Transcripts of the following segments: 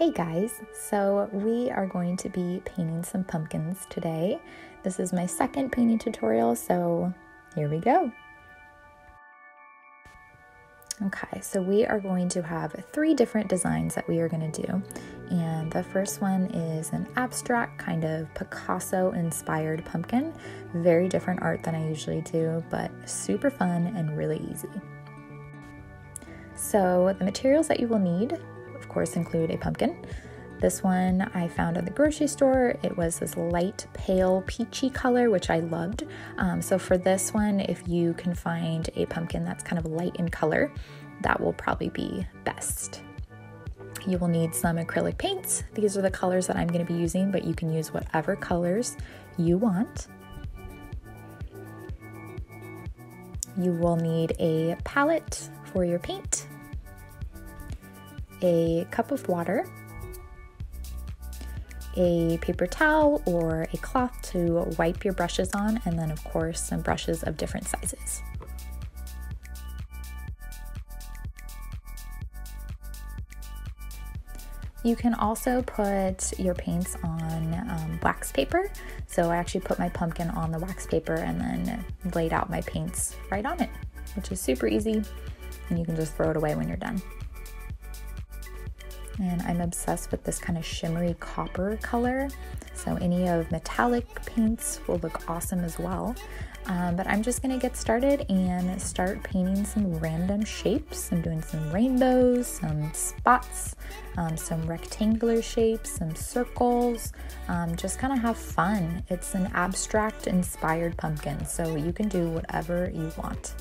Hey guys, so we are going to be painting some pumpkins today. This is my second painting tutorial, so here we go. Okay, so we are going to have three different designs that we are going to do. And the first one is an abstract, kind of Picasso inspired pumpkin. Very different art than I usually do, but super fun and really easy. So, the materials that you will need course, include a pumpkin. This one I found at the grocery store. It was this light pale peachy color, which I loved. Um, so, for this one, if you can find a pumpkin that's kind of light in color, that will probably be best. You will need some acrylic paints. These are the colors that I'm going to be using, but you can use whatever colors you want. You will need a palette for your paint a cup of water, a paper towel or a cloth to wipe your brushes on, and then, of course, some brushes of different sizes. You can also put your paints on um, wax paper. So I actually put my pumpkin on the wax paper and then laid out my paints right on it, which is super easy. And you can just throw it away when you're done and I'm obsessed with this kind of shimmery copper color. So any of metallic paints will look awesome as well. Um, but I'm just gonna get started and start painting some random shapes. I'm doing some rainbows, some spots, um, some rectangular shapes, some circles, um, just kind of have fun. It's an abstract inspired pumpkin, so you can do whatever you want.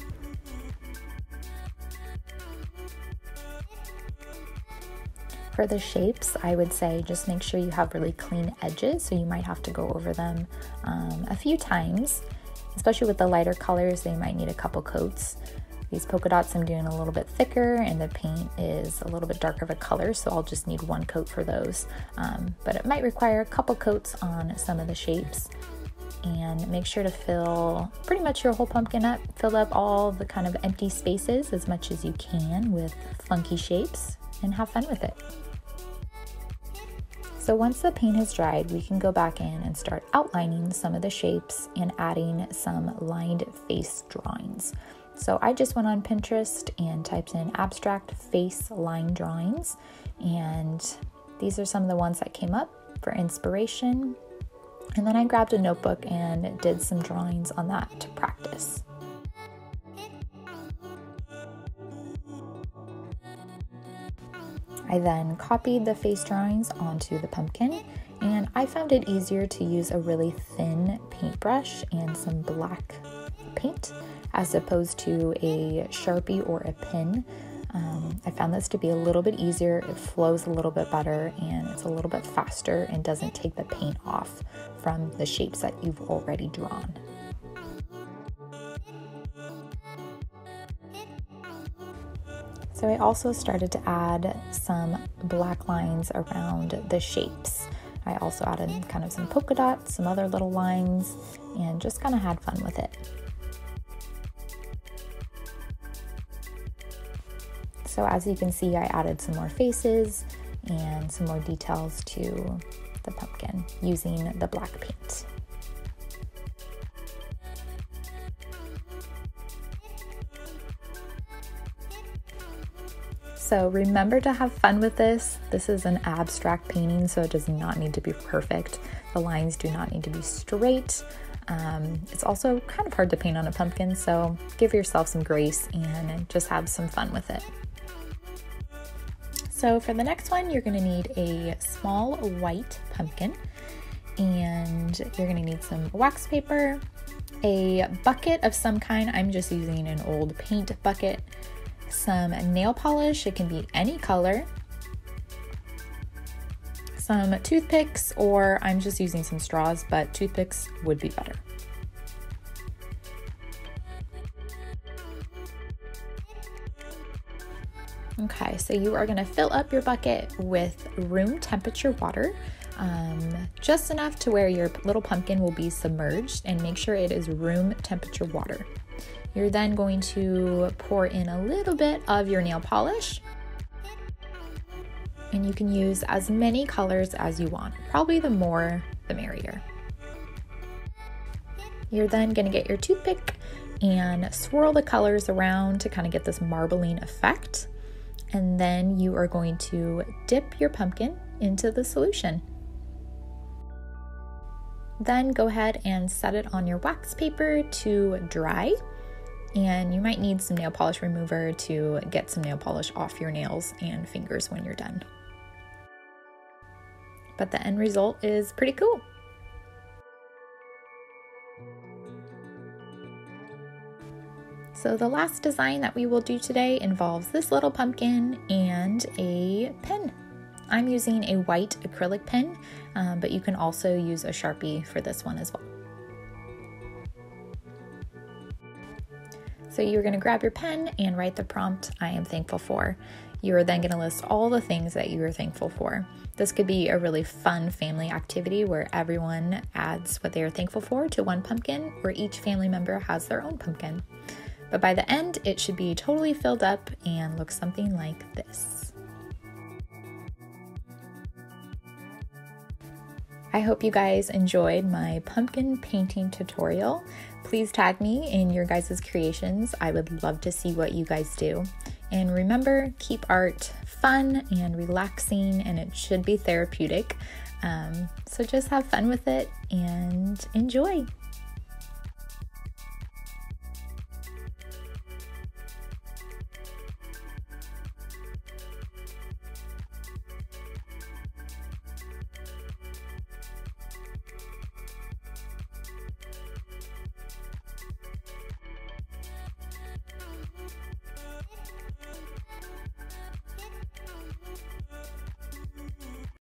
For the shapes, I would say just make sure you have really clean edges, so you might have to go over them um, a few times. Especially with the lighter colors, they might need a couple coats. These polka dots I'm doing a little bit thicker and the paint is a little bit darker of a color, so I'll just need one coat for those. Um, but it might require a couple coats on some of the shapes. And make sure to fill pretty much your whole pumpkin up. Fill up all the kind of empty spaces as much as you can with funky shapes and have fun with it. So once the paint has dried, we can go back in and start outlining some of the shapes and adding some lined face drawings. So I just went on Pinterest and typed in abstract face line drawings, and these are some of the ones that came up for inspiration. And then I grabbed a notebook and did some drawings on that to practice. I then copied the face drawings onto the pumpkin and I found it easier to use a really thin paintbrush and some black paint as opposed to a sharpie or a pin. Um, I found this to be a little bit easier, it flows a little bit better, and it's a little bit faster and doesn't take the paint off from the shapes that you've already drawn. So I also started to add some black lines around the shapes. I also added kind of some polka dots, some other little lines, and just kind of had fun with it. So as you can see, I added some more faces and some more details to the pumpkin using the black paint. So remember to have fun with this. This is an abstract painting, so it does not need to be perfect. The lines do not need to be straight. Um, it's also kind of hard to paint on a pumpkin, so give yourself some grace and just have some fun with it. So for the next one, you're gonna need a small white pumpkin and you're gonna need some wax paper, a bucket of some kind. I'm just using an old paint bucket some nail polish, it can be any color, some toothpicks, or I'm just using some straws, but toothpicks would be better. Okay, so you are gonna fill up your bucket with room temperature water, um, just enough to where your little pumpkin will be submerged, and make sure it is room temperature water. You're then going to pour in a little bit of your nail polish. And you can use as many colors as you want. Probably the more, the merrier. You're then going to get your toothpick and swirl the colors around to kind of get this marbling effect. And then you are going to dip your pumpkin into the solution. Then go ahead and set it on your wax paper to dry. And you might need some nail polish remover to get some nail polish off your nails and fingers when you're done. But the end result is pretty cool. So the last design that we will do today involves this little pumpkin and a pen. I'm using a white acrylic pen, um, but you can also use a Sharpie for this one as well. So you're going to grab your pen and write the prompt I am thankful for. You are then going to list all the things that you are thankful for. This could be a really fun family activity where everyone adds what they are thankful for to one pumpkin, or each family member has their own pumpkin. But by the end, it should be totally filled up and look something like this. I hope you guys enjoyed my pumpkin painting tutorial. Please tag me in your guys' creations. I would love to see what you guys do. And remember, keep art fun and relaxing, and it should be therapeutic. Um, so just have fun with it and enjoy.